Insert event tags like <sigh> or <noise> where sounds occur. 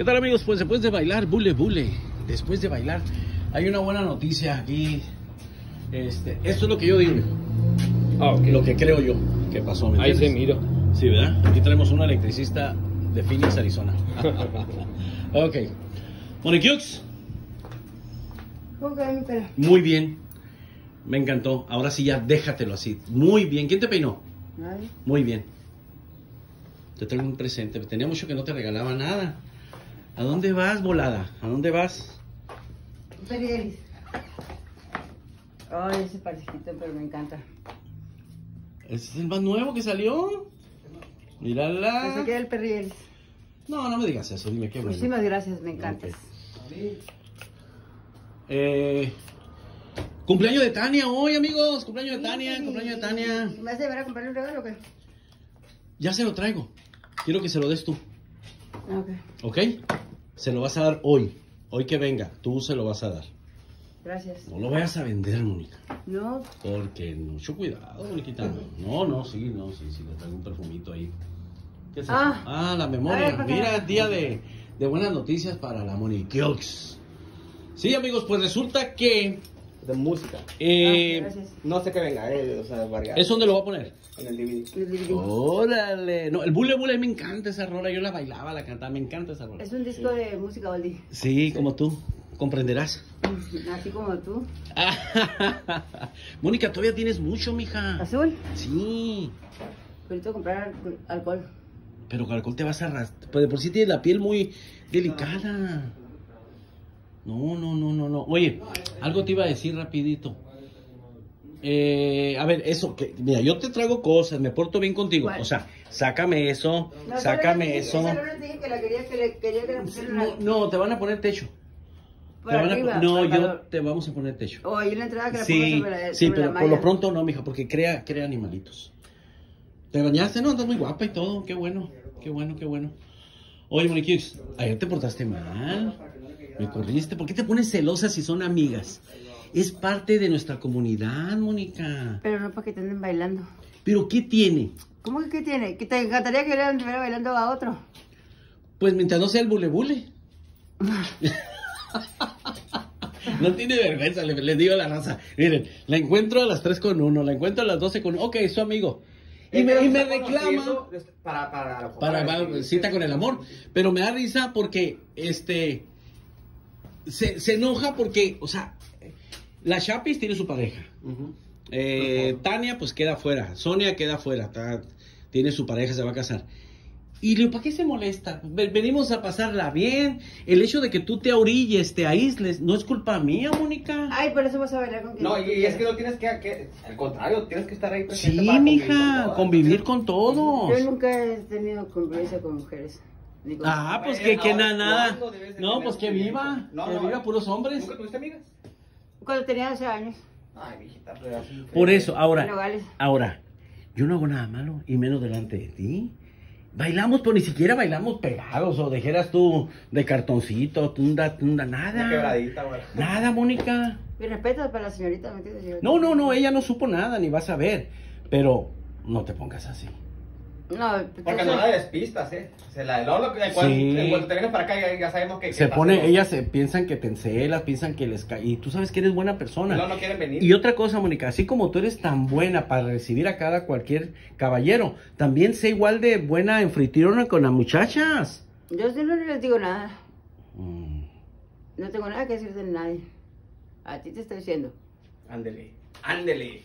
¿Qué tal amigos? Pues después de bailar, bule bule, después de bailar, hay una buena noticia aquí. Este, esto es lo que yo digo, Ah, lo que creo yo que pasó. ¿me Ahí se miro. Sí, ¿verdad? Aquí tenemos un electricista de Phoenix, Arizona. <laughs> ok. Moniquiux, ¿Cómo que mi pelo? muy bien. Me encantó. Ahora sí ya déjatelo así. Muy bien. ¿Quién te peinó? Nadie. Muy bien. Te traigo un presente. Tenía mucho que no te regalaba nada. ¿A dónde vas, volada? ¿A dónde vas? Perielis. Ay, ese parejito, pero me encanta. ¿Ese es el más nuevo que salió? Mírala. Pensé que era el perielis. No, no me digas eso. Dime qué bueno. Muchísimas gracias, me encanta. Ok. Eh, cumpleaños de Tania hoy, amigos. Cumpleaños de Tania, cumpleaños de Tania. ¿Me vas a llevar a comprarle un regalo o qué? Ya se lo traigo. Quiero que se lo des tú. Ah, Ok, ¿Ok? Se lo vas a dar hoy. Hoy que venga, tú se lo vas a dar. gracias. No lo vayas a vender, Mónica. No, Porque mucho cuidado, Moniquita. No, no, sí, no, sí, sí, le traigo un perfumito ahí. ¿Qué es eso? Ah. Ah, la memoria. ver, Mira, día de, de buenas noticias para la Moniquiox. Sí, amigos, pues resulta que De música. eh, Ah. No sé qué venga, eh, o sea, variar. ¿eso dónde lo va a poner? En el DVD. Órale. No, el bule bule me encanta esa rola. Yo la bailaba, la cantaba, me encanta esa rola. Es un disco de música oldie. Sí, como tú, comprenderás. <laughs> Así como tú. <laughs> Mónica, todavía tienes mucho, mija. Azul. Sí. Necesito comprar alco- alcohol. Pero con alcohol te vas a arrastrar. Pues de por sí tienes la piel muy delicada. No, no, no, no, no. Oye, algo te iba a decir rapidito. Eh, a ver, eso, que, mira, yo te traigo cosas, me porto bien contigo. ¿Cuál? O sea, sácame eso, No, sácame eso. No, te van a poner techo. por a- no, yo te vamos a poner techo. O la entrada que la Sí, pongo sobre la, sí, sobre la pero por lo pronto no, mija, porque crea, crea animalitos. ¿Te bañaste? No, andas muy guapa y todo. Qué bueno, qué bueno, qué bueno. Oye, Moniquix, ayer te portaste mal. Me corriste. ¿Por qué te pones celosa si son amigas? Es parte de nuestra comunidad, Mónica. Pero no para que te anden bailando. ¿Pero qué tiene? ¿Cómo que qué tiene? Que te encantaría que le estuviera bailando a otro. Pues mientras no sea el bule bule. <laughs> No tiene vergüenza, le- digo a la raza. Miren, la encuentro a las 3 con 1, la encuentro a las 12 con 1. Ok, es su amigo. Y me, y me reclama Para, para, para, para- cita con el amor. Pero me da risa porque, este, se, se enoja porque, o sea, la Chapis tiene su pareja. Eh, Tania, pues queda fuera. Sonia queda fuera. está- tiene su pareja, se va a casar. Y le digo, ¿para qué se molesta? Ve- Venimos a pasarla bien. El hecho de que tú te orilles, te aísles, no es culpa mía, Mónica. Ay, por eso vas a bailar con quien No, y, y es que no tienes que, que- al contrario, tienes que estar ahí presente Sí, para convivir mija, todas. convivir con todos. Yo nunca he tenido convivencia con mujeres. Ah, pues Bueno, que, que nada. ¿cuándo debes de No, pues que viva. No, que no, viva puros hombres. ¿Nunca tuviste amigas? Cuando tenía 12 años. Ay, mijita, pero así. Por eso, ahora, Pero vale. ahora, yo no hago nada malo y menos delante de ti. Bailamos, pero ni siquiera bailamos pegados o dijeras tú de cartoncito, tunda, tunda, Una nada. quebradita. Nada, Mónica. Mi respeto para la señorita, ¿me entiendes? No, no, no, ella no supo nada, ni vas a ver. Pero no te pongas así. No, Porque entonces- no la despistas, ¿eh? Se la luego lo cuando, Sí. cuando te vienes para acá ya, ya sabemos que... Se pone, ellas se piensan que te encelas, piensan que les cae. Y tú sabes que eres buena persona. luego no quieren venir. Y otra cosa, Mónica, así como tú eres tan buena para recibir a cada cualquier caballero, también sé igual de buena en fritirona con las muchachas. Yo sí no les digo nada. Mm. No tengo nada que decir de nadie. A ti te estoy diciendo. Ándele, ándele.